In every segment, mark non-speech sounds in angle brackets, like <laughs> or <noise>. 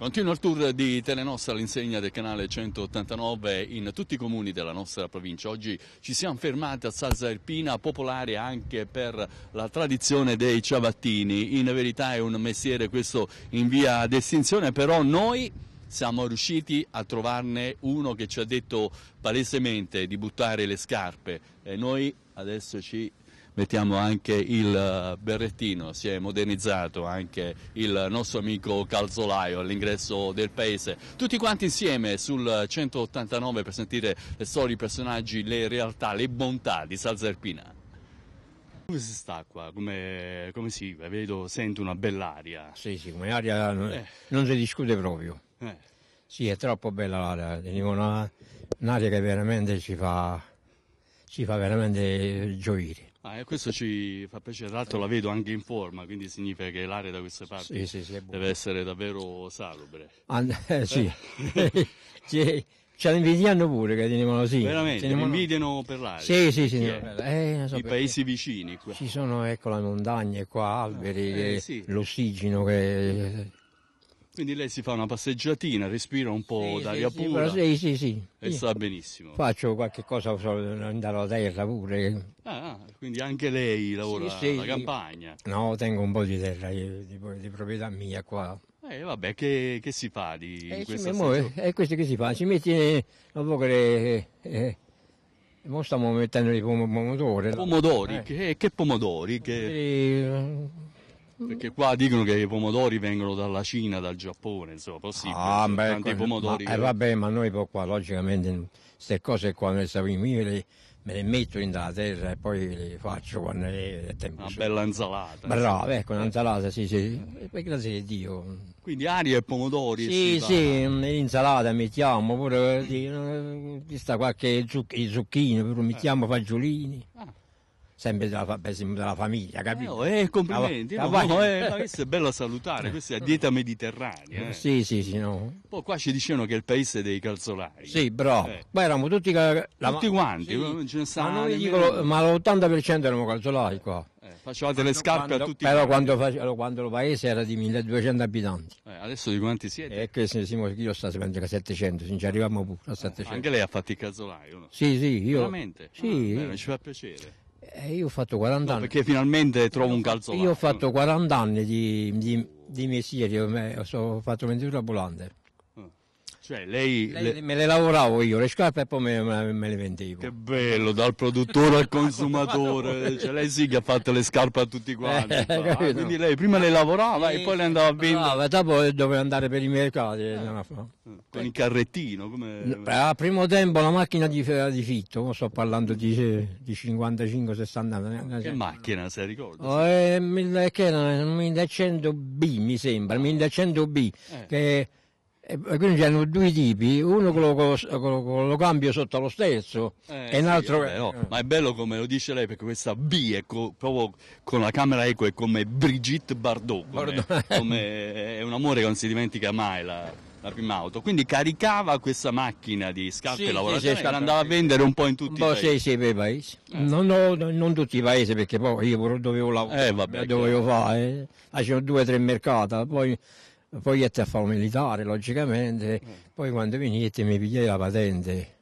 Continua il tour di Telenostra all'insegna del canale 189 in tutti i comuni della nostra provincia. Oggi ci siamo fermati a Salza Erpina, popolare anche per la tradizione dei ciabattini. In verità è un mestiere questo in via d'estinzione, però noi siamo riusciti a trovarne uno che ci ha detto palesemente di buttare le scarpe e noi adesso ci mettiamo anche il eh, berrettino, si è modernizzato anche il nostro amico calzolaio all'ingresso del paese. Tutti quanti insieme sul 189 per sentire le storie, i personaggi, le realtà, le bontà di Salzerpina. Come si sta qua? Come, come si vive? Vedo, sento una bell'aria. Sì, sì, come aria non, Eh. non si discute proprio. Eh. Sì, è troppo bella l'aria, una- un'aria che veramente ci fa, ci fa veramente gioire. Ah, e questo ci fa piacere, tra l'altro la vedo anche in forma, quindi significa che l'aria da queste parti Sì, sì, sì, deve essere davvero salubre. And- eh, sì. <laughs> Sì, ci invidiano pure che tenevano sì. Veramente, tenevano- invidiano per l'aria. Sì, sì, sì. Eh, so I paesi vicini qua. Ci sono ecco le montagne qua, alberi, Eh, sì. l'ossigeno che... Quindi lei si fa una passeggiatina, respira un po' Sì, d'aria sì, sì, pura sì, sì, sì. e sta benissimo. Faccio qualche cosa andare alla terra pure. Ah, ah, quindi anche lei lavora Sì, sì. campagna. No, tengo un po' di terra io, di, di proprietà mia qua. Eh, vabbè, che, che si fa di in E questa mo- stagione? è questo che si fa, ci metti eh, dopo che eh, mo stiamo mettendo i pom- pomodori. Pomodori, Eh. che, che pomodori? Che- Eh, perché qua dicono che i pomodori vengono dalla Cina, dal Giappone, insomma, possibile. Ah, beh, tanti pomodori. ma- eh, vabbè, ma noi qua logicamente queste cose qua noi sappiamo, io le, me le metto in la terra e poi le faccio quando è tempo. Una bella insalata. Bravo, ecco, un'insalata, sì, sì, Eh, grazie a Dio. Quindi aria e pomodori. Sì, sì, l'insalata mettiamo pure, di, eh, ci sta qualche zuc- i zucchini, pure mettiamo fagiolini, Ah. Sempre della, della famiglia, Eh, capito? oh, eh, complimenti, Ah, no, no, eh, ma questo è bello salutare, questa è dieta mediterranea. eh. Sì, sì, sì, no. Poi qua ci dicevano che è il paese dei calzolai. Sì, bravo. Eh. Poi eravamo tutti... la- Tutti quanti, sì. non ce ne Ma, dicono- ma l'80% erano calzolai qua. Eh, facevate le scarpe Quando- a tutti Però quando, face- quando il paese era di 1200 abitanti. Eh, adesso di quanti siete? E che se siamo, io sto sapendo che 700, se ci arriviamo pure a 700. Anche lei ha fatto il calzolaio, no? Sì, sì, io... Veramente? Sì. Ah, bene, ci fa piacere. Eh, io ho fatto 40 No, anni. perché finalmente trovo un calzolaio. Io ho fatto 40 anni di, di, di mestiere, ho fatto venditore ambulante. Cioè, lei... Le- le- Me le lavoravo io, le scarpe e poi me, me- me le vendevo. Che bello, dal produttore al consumatore. <laughs> Cioè, lei sì che ha fatto le scarpe a tutti quanti. Eh, Ah, quindi lei prima le lavorava e poi le andava a vendere Brava, dopo dovevo andare per i mercati. eh, no, no. con il carrettino. Come... A primo tempo la macchina di, di fitto, sto parlando di, di 55-60 anni. Che macchina, se ricorda? Oh, eh, che era un 1100B mi sembra, 1100B, Eh. che e quindi c'erano due tipi, uno con lo, con lo- con cambio sotto lo stesso Eh, e un sì, altro... vabbè, oh, Ma è bello come lo dice lei, perché questa B è co- proprio con la camera eco è come Brigitte Bardot, come, <laughs> come- è un amore che non si dimentica mai la, la prima auto. Quindi caricava questa macchina di scarpe Sì, sì, lavorative sì, e l'andava a vendere un po' in tutti Un i po' paesi. sì, sì, paesi. Non, no, no, non tutti i paesi perché poi io dovevo lavorare, Eh, vabbè, dovevo fare, facevo due o tre mercati, poi, poi io a fare militare logicamente, poi quando venite mi pigliai la patente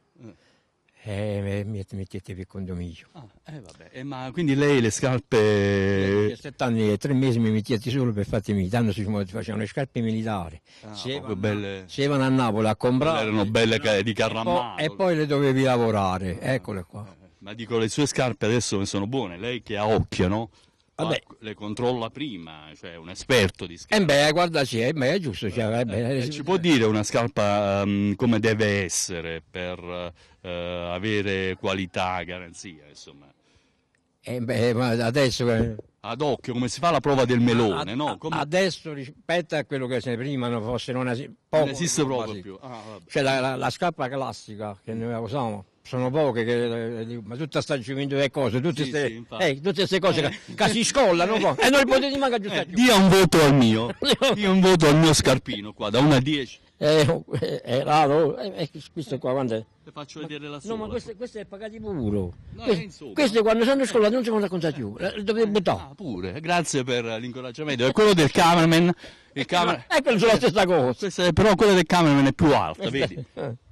e mi, mi mettete per condominio. Ah, eh, vabbè. Eh, ma quindi lei le scarpe... A sette anni e tre mesi mi mettete solo per militari, non si facevano le scarpe militari. Ah, proprio vanno- belle- vanno a Napoli a comprare erano belle di e Carramano. e poi le dovevi lavorare, eccole qua. Ma dico, le sue scarpe adesso sono buone, lei che ha occhio, no? Vabbè. Ah, Le controlla prima, cioè un esperto di scarpe. E beh, guarda, sì, eh, beh, è giusto. Cioè, eh, beh, Eh, ci può dire una scarpa ehm, come deve essere per eh, avere qualità, garanzia, insomma. eh, beh, ma adesso, eh, Ad occhio, come si fa la prova del melone, a- no? Come... adesso rispetto a quello che se prima non fosse non, poco, non esiste proprio più. Ah, vabbè. Cioè la, la- la scarpa classica che noi usiamo sono poche, che, eh, ma tutta sta gioventù e cose, tutte Sì, queste sì, infatti. cose che, che si scollano poi. e non potete manco Eh, aggiustare. dia un voto al mio, <laughs> dia un voto al mio scarpino qua, da 1 a 10. Eh, eh, è raro, eh, eh, questo qua quando è? Ti faccio vedere la sua. No, ma questo, questo è pagato puro. No, questo, è questo quando sono scolati non si può raccontare più, eh, dovete buttare. Ah, pure, grazie per l'incoraggiamento. È quello del cameraman. Il camera... Eh, quello sono la stessa cosa. È- però quella del cameraman è più alta, <laughs> vedi?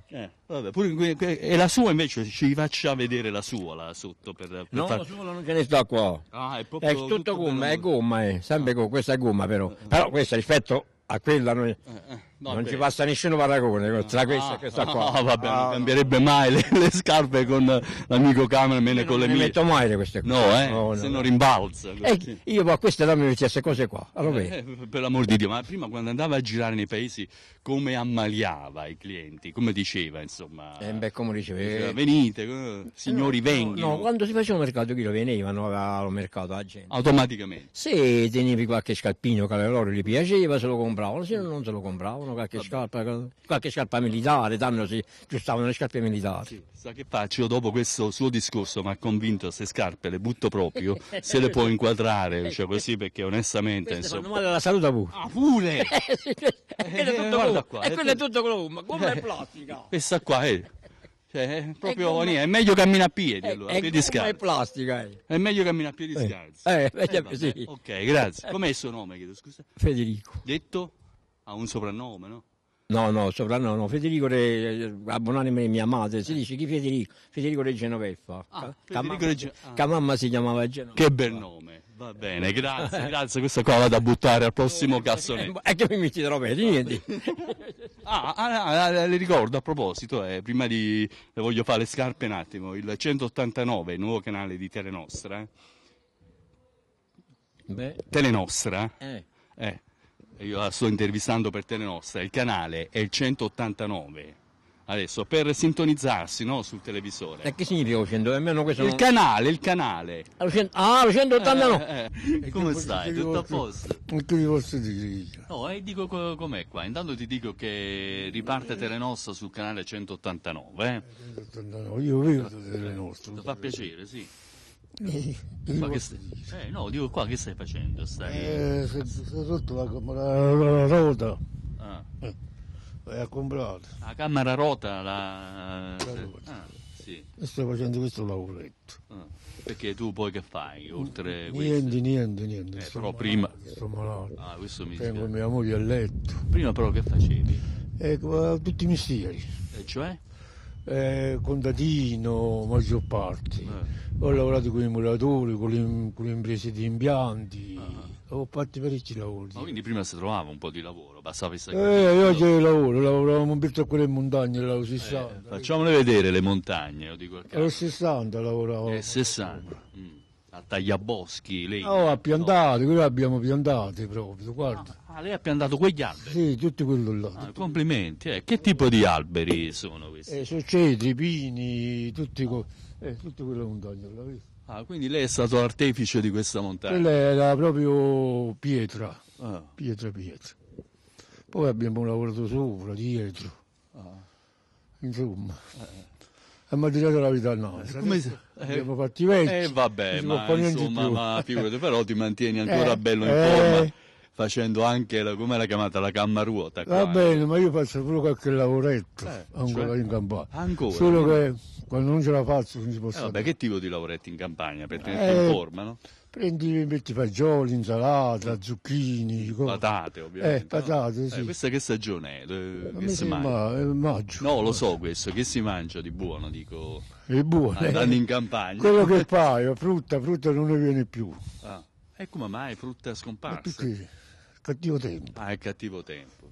Eh. Vabbè, pure e la sua invece ci faccia vedere la sua là sotto per, per No, far- solo non ce ne sta qua. Ah, è È proprio tutto gomma, è bello. gomma, eh. sempre gomma, questa è gomma però. Però questa rispetto a quella noi- Eh, eh, no, non beh. ci passa nessuno paragone tra questa Ah, e questa qua. ah, vabbè, non Ah, cambierebbe mai le, le scarpe con l'amico cameraman e con non le mie. metto mai queste cose. No, eh, No, no. se non rimbalza. Eh, io a queste dammi queste cose qua, allora vedi. Eh, per l'amor di Dio, ma prima quando andava a girare nei paesi come ammaliava i clienti, come diceva insomma. Eh, beh, come dicevi, Diceva, eh, venite, eh, signori no, vengono. No, quando si faceva un mercato qui lo venivano al mercato la gente. Automaticamente. Se tenevi qualche scarpino che a loro gli piaceva, se lo compravano, se no non se lo compravano, qualche scarpa, qualche scarpa militare, tanto si giustavano le scarpe militari. Sa che faccio? Io dopo questo suo discorso mi ha convinto, queste scarpe le butto proprio, <laughs> se le può inquadrare, cioè così perché onestamente Queste fanno insomma... male alla salute pure. Ah pure! <laughs> e quello è tutto gomma, qua, e è quello è tutto- tutto gomma, gomma e plastica. Questa qua è... Cioè, è proprio come- è meglio camminare a piedi È, allora, a è piedi e scalzi. plastica, eh. È meglio camminare a piedi Eh, eh, eh, sì. Ok, grazie. Com'è il suo nome, chiedo scusa? Federico. Detto? Ha un soprannome, no? No, no, soprannome, no, Federico re, abbonanime di mia madre, si dice chi Federico? Federico re Genoveffa. Ah, Federico re Ge- ah. Che mamma si chiamava Genoveffa. Che bel nome. Va bene, grazie, grazie. Questa qua vado a buttare al prossimo cassonetto. E che mi metti da roba, niente. <laughs> Ah, ah, ah, le ricordo a proposito, eh, prima di le voglio fare le scarpe un attimo, il 189, il nuovo canale di Telenostra. eh. Beh, Telenostra, eh. eh, io la sto intervistando per Telenostra, il canale è il 189. Adesso per sintonizzarsi no, sul televisore. E che significa 100? Almeno questo Il non... canale, il canale. Ah, lo cento- Ah, lo 189! Eh, eh, Come stai? Tutto a posto? Non ti posso dire. No, e dico co- com'è qua. Intanto ti dico che riparte Telenostra sul canale 189, eh. No, io vedo delle nostre. Ti fa piacere, sì. Eh, Ma che stai... Eh, no, dico qua che stai facendo? Stai... eh, sotto la, la, la, la ruota Ah, vai a comprare. la camera rota, la... rota. Ah, sì. E sto facendo questo lavoretto. Ah, Perché tu poi che fai, oltre questo? Niente, niente, niente. Eh, però malato, prima- Sto malato. Ah, questo mi Tengo mia moglie a letto. Prima però che facevi? Ecco, tutti i mestieri. E cioè? Eh, contadino, maggior parte. Eh. Ho lavorato con i muratori, con le, con le imprese di impianti. Ah. Ho fatto parecchi lavori. Ma quindi prima si trovava un po' di lavoro, bastava il Eh, io oggi lavoro, lavoravo per quelle montagne, l'avevo 60. Eh, Facciamole vedere le montagne, lo dico al Ero caso. 60 lavoravo. È 60. Mm. Tagliaboschi, lei. Oh, a piantare, quello abbiamo piantate proprio, guarda. Ah, lei ha piantato quegli alberi. Sì, tutto quello là. Ah, complimenti. eh. Che tipo di alberi sono questi? Eh, sono cedri, pini, tutti, co- eh, tutte quelle montagne là. vedi? Ah, quindi lei è stato l'artefice di questa montagna. Quella era proprio pietra, Ah, pietra, pietra. Poi abbiamo lavorato sopra, dietro, insomma. Abbiamo tirato la vita a noi. Come si- Abbiamo fatto i vecchi. Eh vabbè, si può ma insomma, più. ma figurati, però ti mantieni ancora Eh, bello in eh. forma facendo anche, la, come l'ha chiamata, la camma ruota. qua, Va eh. bene, ma io faccio pure qualche lavoretto Eh, ancora cioè? in campagna. Ancora? Solo che quando non ce la faccio non si può Eh, stare. vabbè, che tipo di lavoretti in campagna per tenerti in Eh, forma, no? Prendi, metti fagioli, insalata, zucchini, co- Patate, ovviamente. Eh, patate, no? sì. Eh, questa che stagione è? Eh, Che me si mangia? è maggio. No, lo so questo, che si mangia di buono, dico, È buono. eh. andando in campagna. Quello che <laughs> fai, frutta, frutta non ne viene più. Ah, E come mai frutta Ma scomparsa? perché? Cattivo tempo. Ah, è cattivo tempo.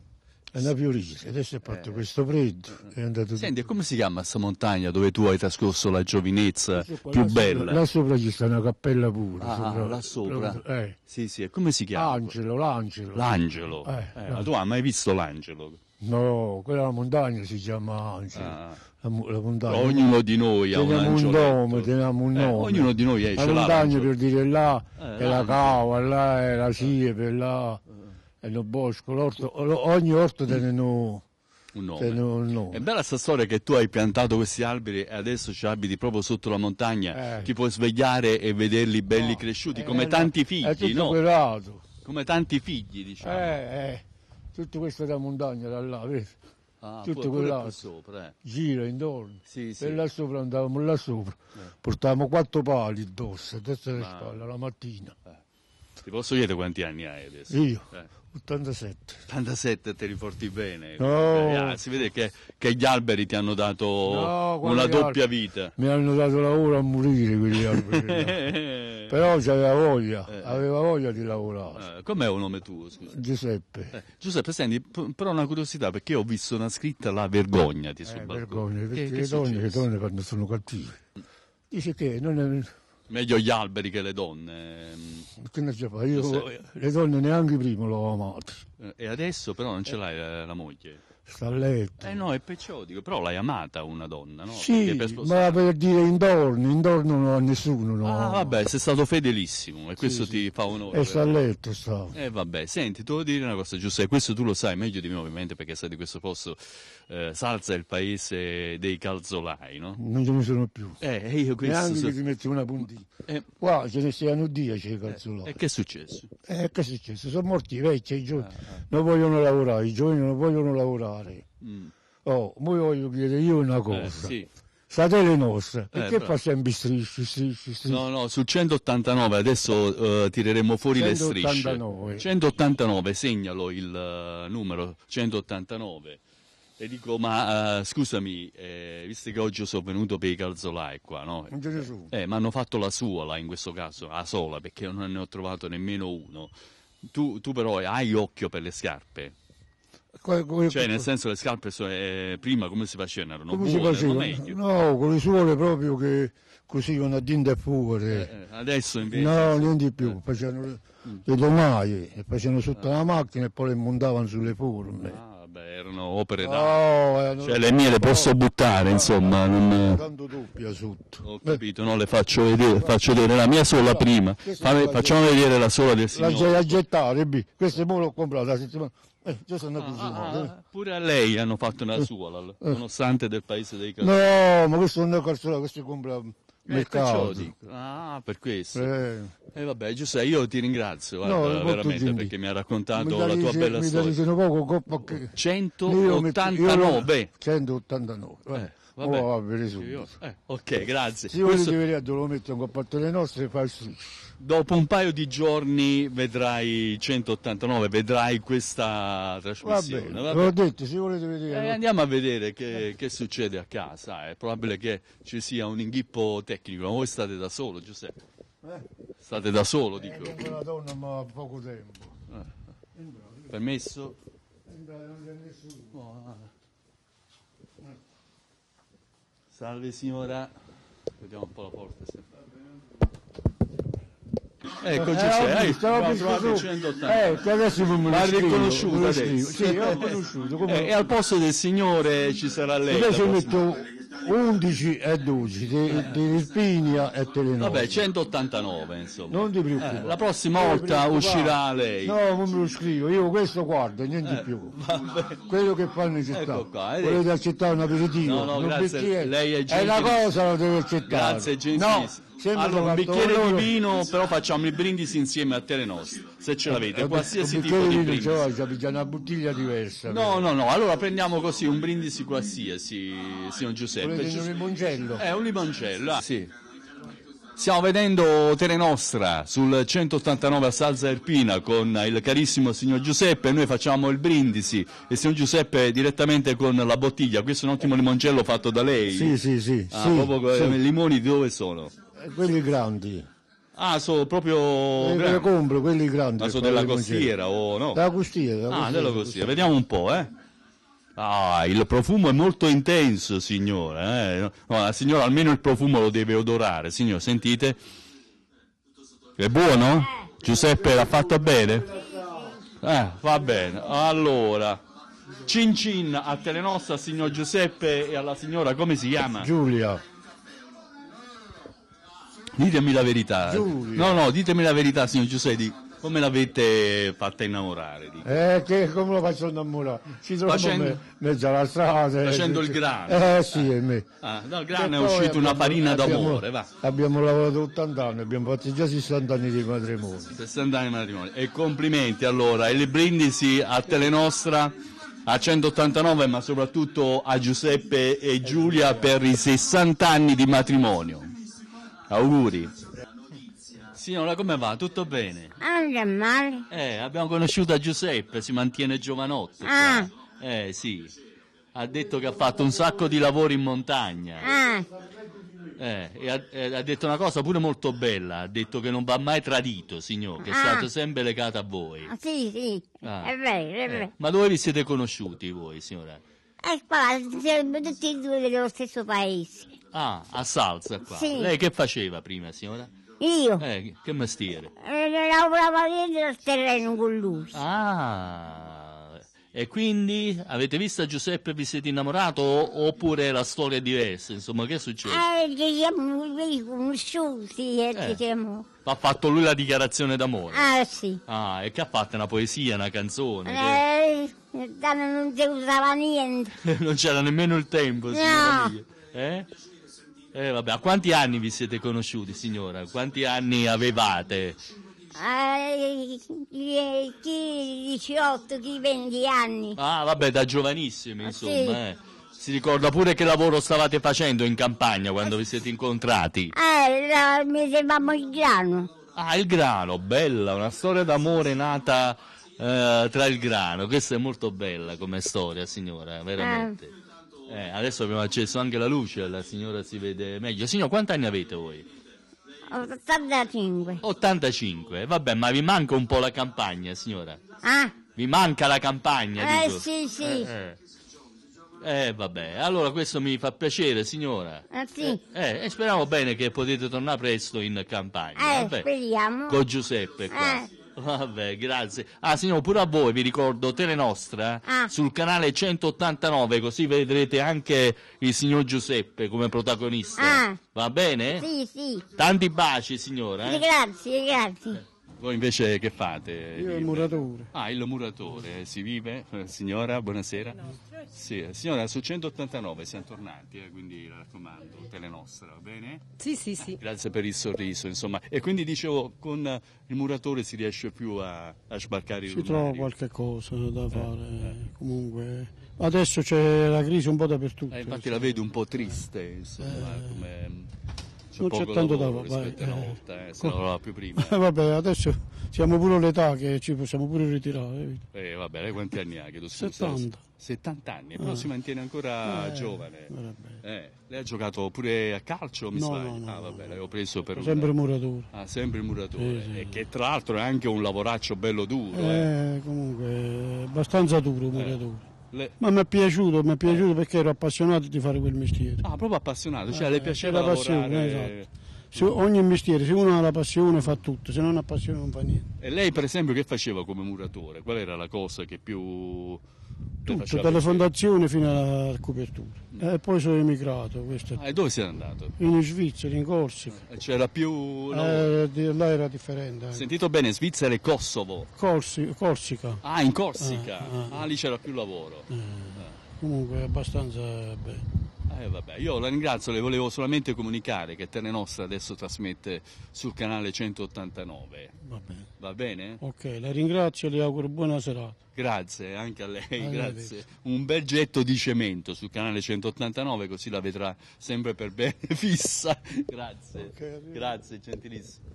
È una fiorire. Adesso è fatto questo freddo. È andato Eh. Senti, come si chiama questa montagna dove tu hai trascorso la giovinezza tutto. più Là bella? sopra- Là sopra ci sta una cappella pure. Ah, là sopra. Eh. Sì, sì, come si chiama? Angelo, l'angelo. L'angelo. Eh, Eh, ma tu hai mai visto l'angelo? No, quella è la montagna si chiama Angelo. Ah. La, mo- la montagna. Ognuno di noi ha un Teniamo un nome, teniamo un Eh, nome. ognuno di noi La ce l'ha montagna l'angelo. per dire là Eh, è la l'angelo. cava, là è la siepe, là è il bosco. L'orto, ogni orto tiene un un nome. un È bella sta storia che tu hai piantato questi alberi e adesso ci abiti proprio sotto la montagna. Eh. Ti puoi svegliare e vederli belli cresciuti, come Eh, tanti È figli, tutto no? quelato. Come tanti figli, diciamo. Eh, eh. Tutta questa da montagna da là, vedi? Ah, tutto quell'altro. qui sopra, eh. Gira intorno. Sì, sì. E là sopra andavamo là sopra. Portavamo quattro pali addosso, a destra e a spalla, la mattina. Ti posso chiedere quanti anni hai adesso? Io, Eh. 87. 87 te li porti bene. No. Eh, ah, si vede che, che gli alberi ti hanno dato No, una doppia alberi? vita. Mi hanno dato lavoro a morire quelli <laughs> alberi. là. Però c'aveva voglia, aveva voglia di lavorare. Eh, com'è un nome tuo? Scusa? Giuseppe, Eh, Giuseppe, senti, p- però una curiosità, perché ho visto una scritta là, vergognati sul eh, balcone. vergogna, perché che le donne, le donne quando sono cattive. Dice che non è... Meglio gli alberi che le donne. Che ne so? Io le donne neanche prima l'ho amate. Eh, E adesso però non ce l'hai eh, la moglie. Sta a letto. Eh no, è perciò dico, però l'hai amata una donna, no? sì, ma per dire intorno, intorno non ho nessuno. No. Ah, vabbè, sei stato fedelissimo e questo sì. ti fa onore. E sta a letto, sta. Eh vabbè, senti, ti devo dire una cosa Giuseppe, questo tu lo sai meglio di me ovviamente perché sei di questo posto, eh, Salza è il paese dei calzolai, no? Non ce ne sono più. Eh, e io questo... Neanche so- che ti metti una puntina. Eh, Qua ce ne stiano dieci i calzolari. e che è successo? Eh, che è successo? Sono morti i vecchi, i Ah, giovani non vogliono lavorare, i giovani non vogliono lavorare. Mm. Oh, ora voglio chiedere io una Eh, cosa. sì. Sta tele nostra, perché bravo. fa sempre strisci, strisci, strisci? No, no, sul 189 adesso eh, tireremo fuori le strisce. 189. 189, segnalo il eh, numero 189. E dico, ma eh, scusami, eh, visto che oggi sono venuto per i calzolai qua, no? Eh, ma hanno fatto la sola là, in questo caso, la sola, perché non ne ho trovato nemmeno uno. Tu, tu però hai occhio per le scarpe. Cioè, nel senso, le scarpe eh, prima come si facevano? Erano come si buone, erano faceva? meglio. No, con le suole proprio che così la dinda e fuori. Eh, adesso invece... No, niente di più, facevano le, le domaie, le facevano sotto la macchina e poi le montavano sulle forme. Ah, vabbè, erano opere d'arte. Oh, erano- Cioè, le mie le posso buttare, insomma, non... Tanto doppia sotto. Ho capito, no, le faccio vedere, faccio vedere la mia sola prima. Fammi- facciamo vedere la sola del La signore. c'è da gettare, B. Queste mo l'ho comprate la settimana. Eh, già sono andato su. Ah, pure a lei hanno fatto una sua, la- nonostante del paese dei calzolai. No, ma questo non è calzolato, questo compra Eh, mercato. dico. Ah, per questo. Eh. E vabbè, Giuseppe, io ti ringrazio guarda, No, veramente perché mi ha raccontato Mi la tua dice- bella mi storia. dicono poco coppa che... Io metto- io lo- 189. 189. Eh, Eh, vabbè. oh, va subito. Eh, ok, grazie. Se volete Questo- vedere dove lo metto un po' le nostre, fai su. dopo un paio di giorni vedrai 189, vedrai questa trasmissione. bene, vabbè. l'ho detto, se volete Eh, vedere... andiamo a vedere che, che succede a casa. È probabile che ci sia un inghippo tecnico. Ma voi state da solo, Giuseppe? Eh? State da solo, dico. Tengo una donna ma ha poco tempo. Permesso? Non c'è nessuno. Salve signora. Vediamo un po' la porta. se- Ecco, Eh, Giuseppe, ho hai ho visto trovato su. 180. Eh, che adesso me lo scrivo, riconosciuto me lo adesso. scrivo. Sì, ho conosciuto. come- Eh, e al posto del signore ci sarà lei. Invece metto 11 e 12 di, di Irpinia e Telenor. Vabbè, 189 insomma. Non ti preoccupare. Eh, la prossima Non volta uscirà lei. No, non me lo scrivo, io questo guardo, niente di più. Vabbè. Quello che fanno in città. Ecco qua, eh. Volete accettare un aperitivo? No, no, un grazie, lei è È una cosa la deve accettare. Grazie, No, gentilissimo. sempre allora, un bicchiere di vino, però facciamo il brindisi insieme a Telenostro, se ce l'avete, Eh, qualsiasi tipo di brindisi. l'ho, c'è una bottiglia diversa. No, no, no, allora prendiamo così un brindisi qualsiasi, signor Giuseppe. Volete un limoncello? È un limoncello, ah, sì. Stiamo vedendo Telenostra sul 189 a Salza Erpina con il carissimo signor Giuseppe, noi facciamo il brindisi e signor Giuseppe direttamente con la bottiglia, questo è un ottimo limoncello fatto da lei. Sì, sì, sì. Ah, sì, proprio sì. i limoni di dove sono? Eh, Quelli grandi. Ah, sono proprio Eh, le compro, quelli grandi. Ma sono per della costiera o no? Della costiera. della Ah, della costiera, vediamo un po', eh. Ah, il profumo è molto intenso, signora. Eh. No, la signora almeno il profumo lo deve odorare, signor, sentite? È buono? Giuseppe l'ha fatto bene? Eh, va bene. Allora, cin cin a Telenossa, signor Giuseppe e alla signora, come si chiama? Giulia. Ditemi la verità. Giulia. No, no, ditemi la verità, signor Giuseppe. Come l'avete fatta innamorare? dico? Eh, che come lo faccio innamorare? Ci troviamo Facendo- me- mezzo alla strada. eh, Facendo il sì. grano. Eh sì, e me. Ah, dal grano è poi uscita una abbiamo- farina abbiamo- d'amore, va. Abbiamo lavorato 80 anni, abbiamo fatto già 60 anni di matrimonio. 60 anni di matrimonio. E complimenti allora, e le brindisi a Telenostra, a 189, ma soprattutto a Giuseppe e Giulia per i 60 anni di matrimonio. Auguri. Signora, come va? Tutto bene? Non c'è male. Eh, abbiamo conosciuto a Giuseppe, si mantiene giovanotto. qua. Ah. Eh, sì. Ha detto che ha fatto un sacco di lavori in montagna. Ah, Eh, e ha, e ha detto una cosa pure molto bella, ha detto che non va mai tradito, signor, che è Ah. stato sempre legato a voi. ah, sì, sì, Ah. è vero, è Eh, vero. ma dove vi siete conosciuti voi, signora? E qua siamo tutti e due dello stesso paese. Ah, a Salsa qua. Sì. Lei che faceva prima, signora? Io Eh, che mestiere? eh, lavoravo dentro al terreno con lui. Ah, e quindi avete visto Giuseppe e vi siete innamorato oppure la storia è diversa? Insomma, che è successo? Eh, ci siamo conosciuti e Eh. ci siamo... Ha fatto lui la dichiarazione d'amore? Ah, sì. Ah, e che ha fatto? Una poesia, una canzone? Che- Eh, non si usava niente. <laughs> non c'era nemmeno il tempo, signora No. mia. Eh? Eh, vabbè, a quanti anni vi siete conosciuti, signora? Quanti anni avevate? Eh, chi, chi 18, chi 20 anni. Ah, vabbè, da giovanissimi, Ah, insomma, sì. eh. Si ricorda pure che lavoro stavate facendo in campagna quando vi siete incontrati? Eh, la- mi sembrava il grano. Ah, il grano, bella, una storia d'amore nata eh, tra il grano. Questa è molto bella come storia, signora, veramente. Eh, adesso abbiamo acceso anche la luce, la signora si vede meglio. Signor, quanti anni avete voi? 85. 85, vabbè, ma vi manca un po' la campagna, signora? Ah, Vi manca la campagna, eh dico. sì, sì. Eh, eh. Eh, vabbè, allora questo mi fa piacere, signora. Eh, sì. Eh, e speriamo bene che potete tornare presto in campagna. Eh, vabbè. speriamo. Con Giuseppe qua. Eh. Vabbè, grazie. Ah, signor, pure a voi vi ricordo Telenostra Ah. sul canale 189, così vedrete anche il signor Giuseppe come protagonista. Ah. Va bene? Sì, sì. Tanti baci, signora. Eh? Grazie, grazie. Voi invece che fate? Io Vive? il muratore. Ah, il muratore, si vive? Eh, Signora, buonasera. Sì, eh, signora, su 189 siamo tornati, eh, quindi la raccomando, Telenostra, va bene? Sì, sì, sì. Grazie per il sorriso, insomma. E quindi dicevo, con eh, il muratore si riesce più a, a sbarcare i Si trova qualche cosa da fare. Comunque, adesso c'è la crisi un po' dappertutto. Eh, infatti la vedo un po' triste, insomma, come... Non c'è tanto da fare, eh. volta, eh, se non lavorava più prima. Eh, <laughs> vabbè, adesso siamo pure all'età che ci possiamo pure ritirare. eh. Eh, vabbè, lei quanti anni ha? Che tu scusa? 70. 70 anni, però si mantiene ancora giovane. vabbè. Eh, lei ha giocato pure a calcio, mi No, sbaglio? no, no, ah, vabbè, l'avevo preso per Sempre una... muratore. Ah, sempre il muratore. Sì, sì. Che tra l'altro è anche un lavoraccio bello duro. eh. Eh, comunque, abbastanza duro muratore. Le- Ma mi è piaciuto, mi è piaciuto perché ero appassionato di fare quel mestiere. Ah, proprio appassionato, cioè Eh, le piaceva la passione, lavorare. esatto. Se ogni mestiere, se uno ha la passione fa tutto, se non ha passione non fa niente. E lei per esempio che faceva come muratore? Qual era la cosa che più... Tutto, dalle fondazioni fino alla copertura. E poi sono emigrato. Ah, e dove sei andato? in Svizzera, in Corsica. Eh, C'era più... lavoro. Eh, là era differente. Anche. sentito bene, Svizzera e Kosovo. Corsi- Corsica, Ah, in Corsica. Ah, ah. Ah, lì c'era più lavoro. comunque abbastanza bene. Eh, vabbè, io la ringrazio, le volevo solamente comunicare che Tele Nostra adesso trasmette sul canale 189. Va bene. Va bene? Ok, la ringrazio e le auguro buona serata. Grazie anche a lei, Arrivederci. grazie. Un bel getto di cemento sul canale 189 così la vedrà sempre per bene <laughs> fissa. Grazie. Ok, arrivederci. Grazie, gentilissimo.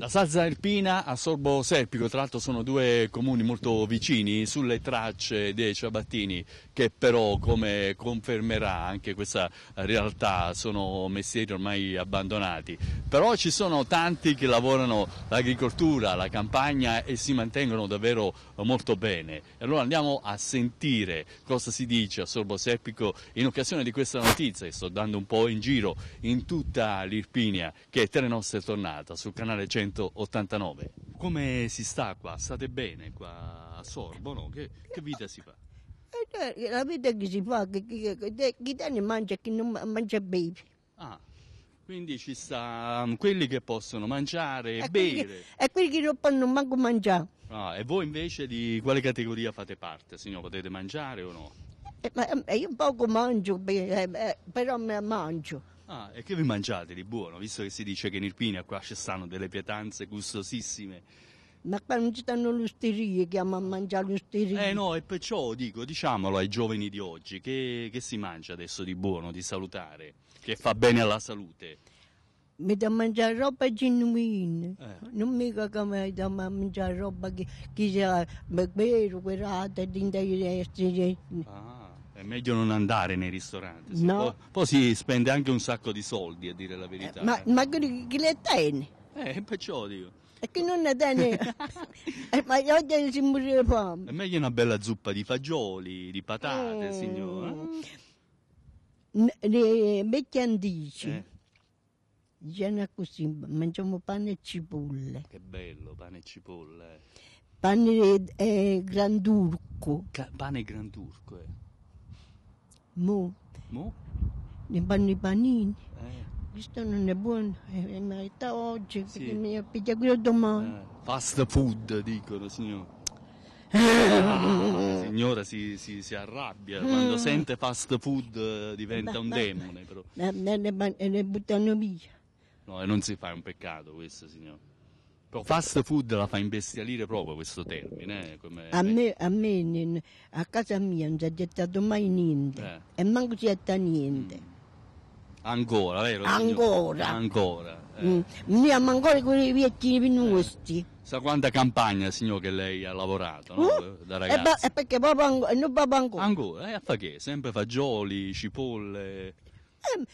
La Salza Erpina a Sorbo Serpico, tra l'altro sono due comuni molto vicini sulle tracce dei ciabattini che però come confermerà anche questa realtà sono mestieri ormai abbandonati. Però ci sono tanti che lavorano l'agricoltura, la campagna e si mantengono davvero molto bene. Allora andiamo a sentire cosa si dice a Sorbo Serpico in occasione di questa notizia che sto dando un po' in giro in tutta l'Irpinia che Telenostra è tornata sul canale 189. Come si sta qua? State bene qua a Sorbo? No? Che, che vita si fa? Eh, eh, La vita che si fa, che chi, ne mangia e chi non ma- mangia beve. Ah, Quindi ci sta um, quelli che possono mangiare e quelli, bere. che, e quelli che non possono manco mangiare. Ah, e voi invece di quale categoria fate parte, signor? Potete mangiare o no? Eh, ma, eh, io poco mangio, però me mangio. Ah, e che vi mangiate di buono? Visto che si dice che in Irpinia qua ci stanno delle pietanze gustosissime. Ma qua non ci stanno le osterie, chiamo a mangiare le osterie. Eh no, e perciò dico, diciamolo ai giovani di oggi, che, che si mangia adesso di buono, di salutare, che fa bene alla salute? Mi da mangiare roba genuina, Eh. non mica che mi da mangiare roba che, che sia vero, querata, di essere. Ah, è meglio non andare nei ristoranti. No. Poi, poi si spende anche un sacco di soldi, a dire la verità. Ma, ma che, che le tiene? Eh, perciò dico, E che non ne tiene? <laughs> Eh, ma oggi si muore fame. è meglio una bella zuppa di fagioli, di patate, Mm. signora. Le vecchie antiche, Eh. così, mangiamo pane e cipolle, Che bello, pane e cipolle. pane e granturco, Ca- pane gran turco, eh. Mo, Mo? ne fanno i panini. Eh, Questo non è buono, è è merita oggi, Sì. perché mi appiglia quello domani. eh, fast food, dicono, signor. Ah, <laughs> signora si, si- si arrabbia, quando sente fast food eh, diventa un demone, però. E e ne buttano via. No, e non si fa, è un peccato questo, signor. Però fast food la fa imbestialire proprio questo termine, eh, come... A me, a, me a casa mia non si è gettato mai niente, Eh. e manco si è niente. Ancora, vero? Ancora. Ancora. eh. Mm. Abbiamo ancora quei vecchi nostri. Sa quanta campagna, signor, che lei ha lavorato, no? Uh, Da ragazzo. ba- e perché papà ancora, non papà ancora. Ancora, e a fa che? Sempre fagioli, cipolle... Eh,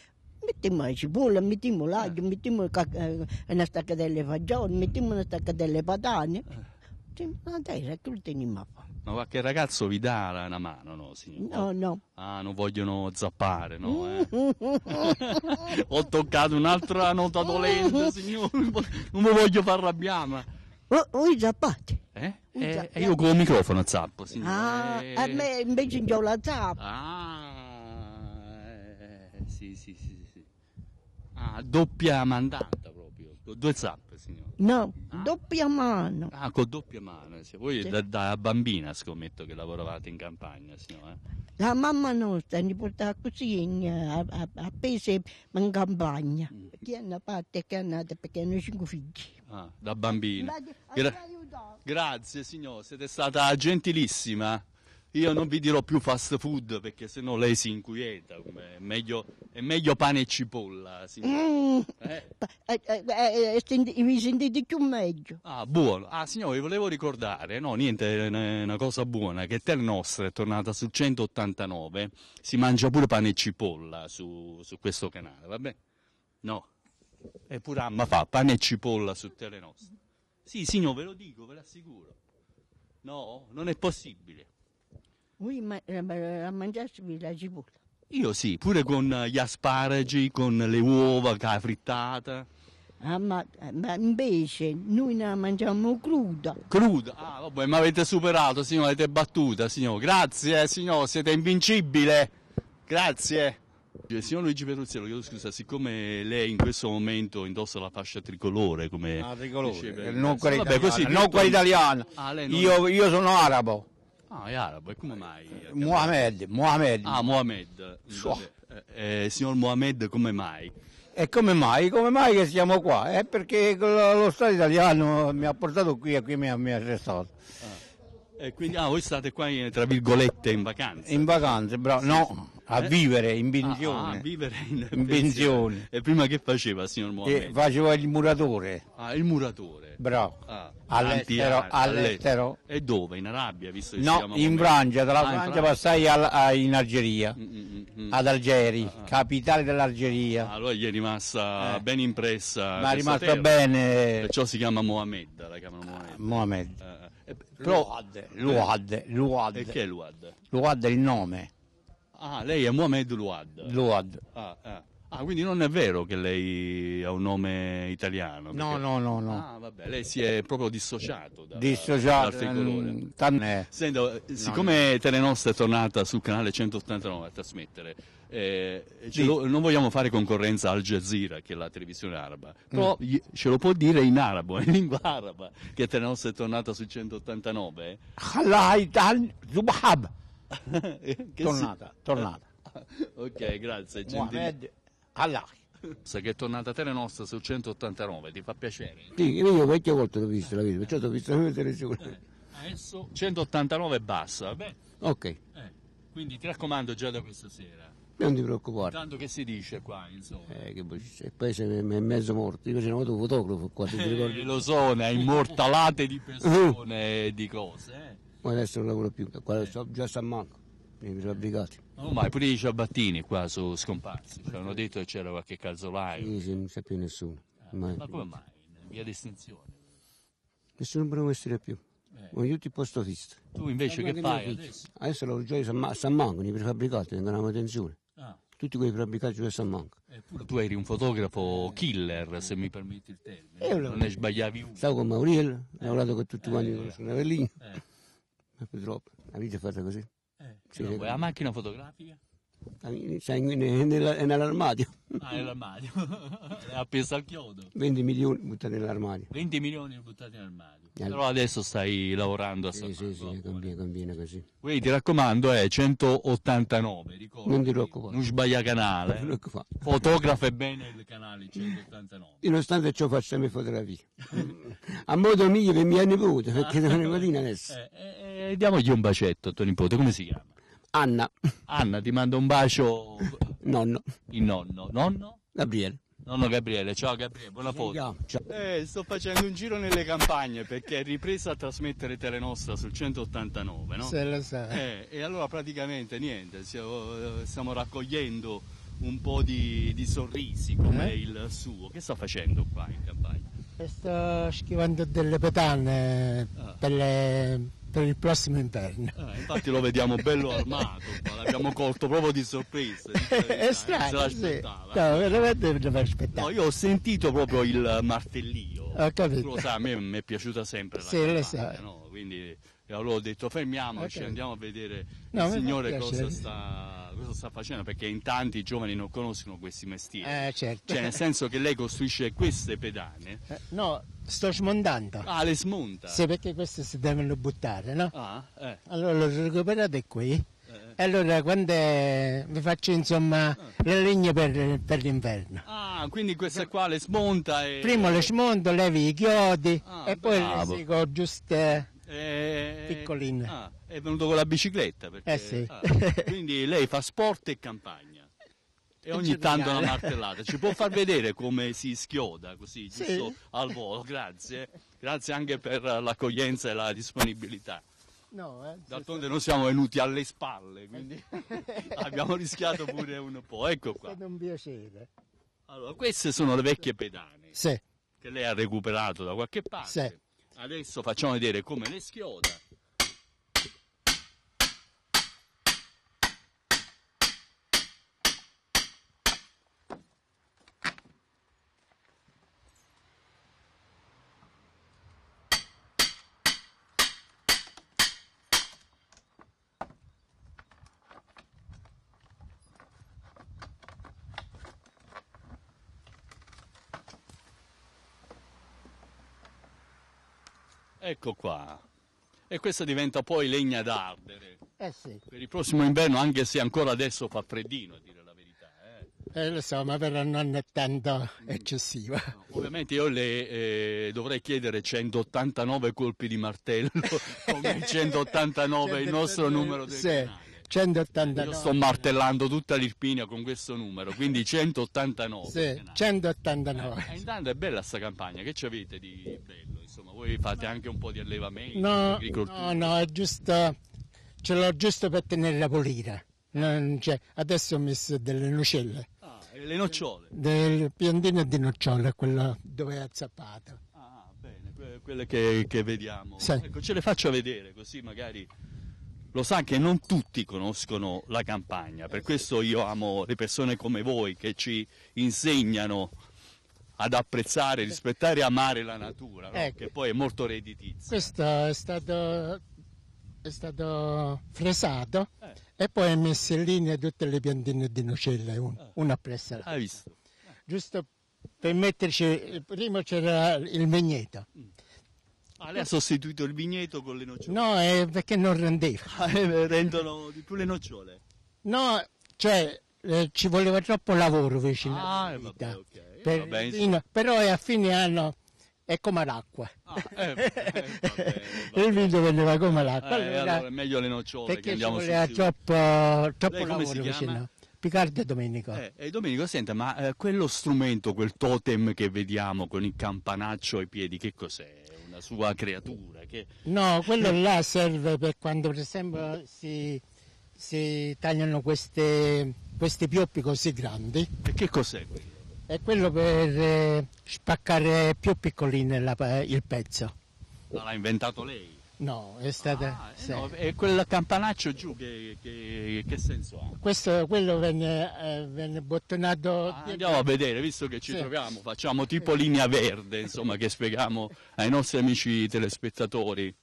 mettiamo la cipolla, mettiamo l'aglio, mettiamo eh, una staccatella di fagioli, mettiamo una staccatella di patate. Sì, Ma dai, che lo teniamo a fare? Ma qualche ragazzo vi dà una mano, no, signor? No, no. Ah, non vogliono zappare, no? eh? <laughs> Ho toccato un'altra nota dolente, signor. Non mi voglio far arrabbiare, ma... Oh, oh, i zappati. Eh? Un Eh, e io con il microfono zappo, signor. Ah, Eh. a me invece non ho la zappa. Ah, eh, sì, sì, sì. Ah, doppia mandata proprio. Con Due zappe, signor. No, doppia mano. Ah, con doppia mano. sì. Voi Sì. da, da bambina scommetto che lavoravate in campagna, signor. eh? La mamma nostra mi portava così in, a, a, appese in campagna. Mm. Che hanno fatto e che hanno dato perché hanno cinque figli. Ah, da bambina. Gra-. Grazie signor, siete stata gentilissima. Io non vi dirò più fast food perché sennò lei si inquieta. È meglio, è meglio pane e cipolla. Mm. Eh? Eh, eh, eh, eh, senti- vi sentite più meglio. Ah, buono. Ah, signore, volevo ricordare, no, niente, è una cosa buona, che Tel Nostra è tornata sul 189, si mangia pure pane e cipolla su, su questo canale, va bene? No. Eppure Amma fa pane e cipolla su Tele Nostra. Sì, signor, ve lo dico, ve l'assicuro. No, non è possibile. Voi ma- eh, a mangiarsi la cipolla. Io sì, pure con gli asparagi, con le uova, frittata, Ah, ma, ma invece noi la mangiamo cruda. cruda. Ah, vabbè, mi avete superato, signor, avete battuta, signor. Grazie, eh, signor, siete invincibile. Grazie. Eh, Signor Luigi Peruzzello, chiedo scusa, siccome lei in questo momento indossa la fascia tricolore, come... Ah, tricolore, diceva- eh, non quella italiana, così, non quella italiana. Ah, non- Io, io sono arabo, Ah, è arabo, e come mai? Mohamed, Mohamed. Ah, Mohamed. So. Vabbè, eh, eh, signor Mohamed, come mai? E come mai? Come mai che siamo qua? È perché lo, Stato italiano mi ha portato qui e qui mi ha, mi ha arrestato. E quindi, ah, voi state qua, in- tra virgolette, in vacanza. In vacanze, bravo. No, a Eh? vivere, in Ah, pensione. ah, vivere in, In pensione. E prima che faceva, signor Mohamed? facevo il muratore, Ah, il muratore. bravo. Ah, All'estero, all'estero. E dove? In Arabia, visto che No, in? Francia, dalla Ah, in Francia passai al- a- in Algeria, Mm, mm, mm, mm. ad Algeri, Ah, ah. capitale dell'Algeria. Allora gli è rimasta Eh. ben impressa. Mi è rimasto terra. bene Perciò si chiama Mohamed, la chiamano Mohamed. Mohamed. Eh, eh, Luad, Luad. Luad, E che è Luad? Luad è il nome. Ah, lei è Mohamed Luad. Luad. Ah, ah. Ah, quindi non è vero che lei ha un nome italiano? No, perché- no, no, no. Ah, vabbè, lei si è proprio dissociato da, Dissociato. dal tricolore. mm, tan- eh, Senta, siccome Telenosta è tornata sul canale 189 a trasmettere, eh, ce lo- non vogliamo fare concorrenza al Jazeera, che è la televisione araba, però gli- ce lo può dire in arabo, <laughs> in lingua araba, che Telenosta è tornata sul 189? Khalai <laughs> Che si- Tornata, tornata. <laughs> ok, grazie. Mohamed Khalai. Sa che è tornata Telenosta sul 189, ti fa piacere? Sì, io vecchie volte l'ho visto la vita, perciò l'ho visto nella televisione. Adesso 189 bassa, vabbè. Ok, Eh, quindi ti raccomando già da questa sera. non ti preoccupare. Tanto che si dice qua, insomma. Eh, che poi c'è- poi sei è mezzo morto, io facevo un fotografo qua, ti Eh, ricordi? lo so, ne ha immortalate di <laughs> persone e di cose. Eh. Ma adesso non lavoro più, qua sto già a San Manco, nei fabbricati. Non mai, pure i ciabattini qua sono scomparsi. Ci hanno detto che c'era qualche calzolaio. Sì, sì, non c'è più nessuno. Ma Ma come mai? Via d'estinzione. nessuno può essere più. Ma tutti posto fisso. Tu invece che fai adesso? Adesso lavoro già a San, Ma- Manco, nei prefabbricati, vengono a manutenzione. Ah, Tutti quei fabbricati già a San Manco. eppure tu eri un fotografo killer, se mi permetti il termine. Eh, lo- Non ne sbagliavi uno. Stavo con Mauriello, ho lavorato con tutti quanti, conoscono Avellino. Eh. Ma purtroppo, la vita è fatta così. Eh, Sì, no, la macchina fotografica? È nell'armadio. Ah, nell'armadio. <laughs> È appesa al chiodo. 20 milioni buttati nell'armadio. 20 milioni buttati nell'armadio. Eh. Però adesso stai lavorando a Sì, sì, sì, conviene, conviene così. Quindi ti raccomando, è 189, ricordo. Non ti preoccupare. Non sbaglia canale. Non. Fotografa bene il canale 189. Io nonostante ciò faccio sempre fotografie. a modo mio per mia nipote, perché sono nipotina adesso. Eh, eh, eh, diamogli un bacetto a tuo nipote, come si chiama? Anna, Anna, ti mando un bacio. nonno, Il nonno. Nonno? Gabriele. Nonno Gabriele. Ciao Gabriele, buona foto. Eh, sto facendo un giro nelle campagne perché è ripresa a trasmettere Telenostra sul 189, no? Se lo sa. Eh, e allora praticamente niente, stiamo, stiamo raccogliendo un po' di, di sorrisi come Eh? il suo. Che sta facendo qua in campagna? E sto schivando delle petane per, le- per il prossimo inverno. Eh, infatti lo vediamo bello armato, qua, l'abbiamo colto proprio di sorpresa. <laughs> È Se strano, sì. No, veramente non me No, io ho sentito proprio il martellio. Ho capito. Lo sai, a me mi è piaciuta sempre la Sì, lo campagna, so. no? Quindi e allora ho detto fermiamoci, Ok. andiamo a vedere No, il Signore cosa sta, cosa sta facendo, perché in tanti i giovani non conoscono questi mestieri. Eh, certo. Cioè, nel <laughs> senso che lei costruisce queste pedane. Eh, No, sto smontando. Ah, le smonta. Sì, perché queste si devono buttare, no? Ah, eh. Allora le recuperate qui. E allora quando eh, vi faccio insomma le linee per, per l'inverno. Ah, quindi queste qua le smonta e... Prima le smonto, levi i chiodi Ah, e poi bravo. le sigo giuste. Eh, Piccoline. Ah, è venuto con la bicicletta. Perché, Eh sì. ah, quindi lei fa sport e campagna. E ogni tanto una martellata. Ci può far vedere come si schioda così, Sì. giusto al volo. Grazie. Grazie anche per l'accoglienza e la disponibilità. No, eh, D'altronde noi siamo venuti alle spalle, quindi <laughs> abbiamo rischiato pure un po'. Ecco è qua. stato un piacere. Allora, queste sono le vecchie pedane Sì, che lei ha recuperato da qualche parte. Sì. Adesso facciamo vedere come le schioda. Ecco qua. E questa diventa poi legna da ardere. eh sì. Per il prossimo inverno, anche se ancora adesso fa freddino, a dire la verità. eh. Eh, lo so, ma però non è tanto eccessiva. Ovviamente io le eh, dovrei chiedere 189 colpi di martello, <laughs> come il 189 il nostro numero del Sì, canale. 189. Io sto martellando tutta l'Irpinia con questo numero, quindi 189. Sì, canale. 189. Eh, intanto è bella sta campagna, che ci avete di bello? Voi fate anche un po' di allevamento, No, no, no, è giusto, ce l'ho giusto per tenerla pulita. Non c'è- adesso ho messo delle nocelle, Ah, le nocciole. del piantino di nocciole, quello dove è azzappato. Ah, bene, que- quelle che, che vediamo. Sì. Ecco, ce le faccio vedere, così magari lo sa che non tutti conoscono la campagna, per questo io amo le persone come voi che ci insegnano ad apprezzare, rispettare e amare la natura, no? Ecco. che poi è molto redditizia. Questo è stato, è stato fresato Eh. e poi è messo in linea tutte le piantine di nocelle, un- Eh. una appresso l'altra. Hai visto? Giusto per metterci, prima c'era il vigneto. Ah, lei ha sostituito il vigneto con le nocciole. No, è perché non rendeva. Ah, eh, rendono di più le nocciole. No, cioè eh, ci voleva troppo lavoro vicino Ah, alla eh, vita. vabbè, ok. Eh, Per- in- però a fine anno è come l'acqua. Ah, eh, eh, <laughs> il vino veniva come Eh, l'acqua. Allora, allora è meglio le nocciole che perché ci andiamo voleva troppo, troppo Lei lavoro vicino. Picardo e Domenico. Eh, eh, Domenico, senta, ma eh, quello strumento, quel totem che vediamo con il campanaccio ai piedi, che cos'è? Una sua creatura? Che... No, quello là serve per quando per esempio si, si tagliano queste, questi pioppi così grandi. E che cos'è quello? È quello per eh, spaccare più piccoline la- il pezzo. Ma l'ha inventato lei? No, è stata... Ah, eh, sì. no, e quel campanaccio giù che, che- che senso ha? Questo, quello venne, eh, venne bottonato... Ah, andiamo a vedere, visto che ci Sì. troviamo, facciamo tipo linea verde, insomma, che spieghiamo ai nostri amici telespettatori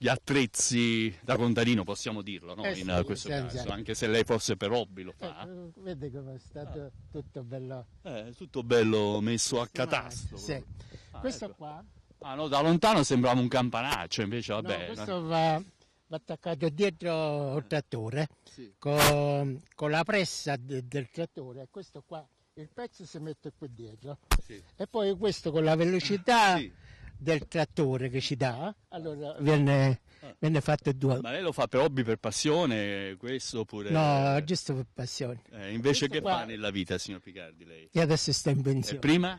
gli attrezzi da contadino, possiamo dirlo, no? Eh in sì, questo senza- caso, anche se lei fosse per hobby lo Eh, fa. vede come è stato tutto bello... Eh, tutto bello messo a catastro. Sì. Ah, Questo ecco. qua... Ah, no, da lontano sembrava un campanaccio, invece no, vabbè. questo va, va attaccato dietro il trattore Sì. con, con la pressa de- del trattore. Questo qua, il pezzo si mette qui dietro. Sì. E poi questo con la velocità Sì. Del trattore che ci dà, allora viene, viene fatto due. Ma lei lo fa per hobby, per passione, questo oppure... No, giusto per passione. Eh, invece questo che qua- fa nella vita, signor Picardi, lei? E adesso sto in E pensione. prima?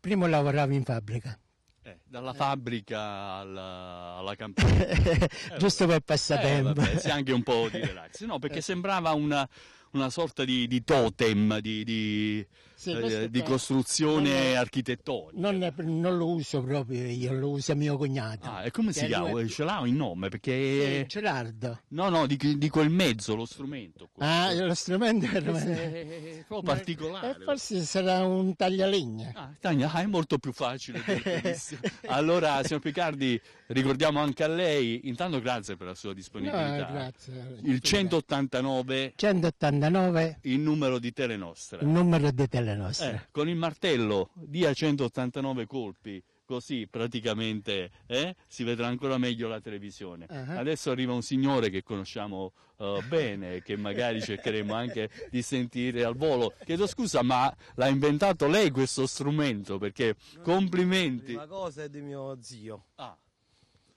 Prima lavoravo in fabbrica, Eh, dalla fabbrica alla, alla campagna. <laughs> giusto per Eh, passatempo. vabbè, sì, anche un po' di relax. No, perché sembrava una, una sorta di, di totem, di, di, Sì, eh, di costruzione è- architettonica. non, è- non lo uso proprio io, lo usa mio cognato. Ah, e come si Che chiama? è- Ce l'ha un nome? Perché... Sì, Gerardo. No, no, di, di quel mezzo, lo strumento. Ah, lo strumento è Questo è proprio <laughs> particolare. Eh, forse sarà un taglialegna. Ah, Tania, ah, è molto più facile. <laughs> allora, signor Picardi, ricordiamo anche a lei, intanto grazie per la sua No, disponibilità. grazie. Il 189, 189 il numero di Telenostra. il numero di Telenostra. Eh, con il martello dia 189 colpi, così praticamente eh, si vedrà ancora meglio la televisione. Ah. Adesso arriva un signore che conosciamo eh, bene, che magari cercheremo anche di sentire al volo. Chiedo scusa, ma l'ha inventato lei questo strumento? Perché complimenti. Prima cosa è di mio zio. Ah,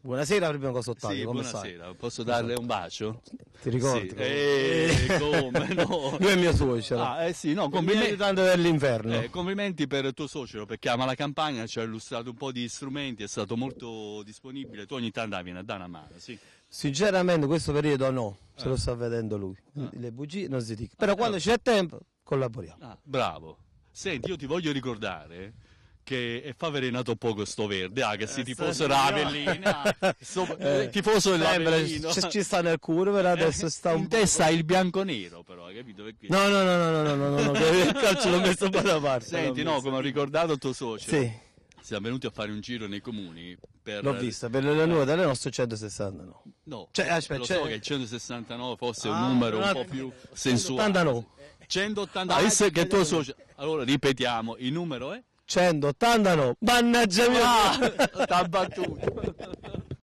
Buonasera, prima cosa Ottavio, sì, come buonasera, posso darle un bacio? Ti ricordi? Sì. Eh, come <laughs> no? Lui è mio suocero. Ah, eh sì, no, Complimenti tanto dell'inferno. Eh, complimenti per il tuo suocero perché ama la campagna, ci ha illustrato un po' di strumenti, è stato molto disponibile. Tu ogni tanto vieni a dare una mano, sì. Sinceramente questo periodo no, se Eh. lo sta vedendo lui. Le bugie non si dica. Però quando c'è tempo collaboriamo. Ah, bravo. Senti, io ti voglio ricordare che fa verenato poco sto verde, ah, che si tifoso eh, Ravellina, so, eh, tifoso dell'Avellino. <laughs> Eh, eh ci sta nel curva adesso eh, sta un In testa il bianco-nero però, hai capito? Perché... No, no, no, no, no, no, no, no, il <laughs> calcio l'ho messo da parte. Senti, no, come ho ricordato il tuo socio. Sì. Siamo venuti a fare un giro nei comuni per... L'ho vista, per le nuove delle nostre 169. No, cioè, eh, aspetta, lo so che il 169 fosse ah, un numero un po' più sensuale. 189. 189. Ah, che tuo socio... Allora, ripetiamo, il numero è... 189. Mannaggia mia. Ah, t'ha battuto.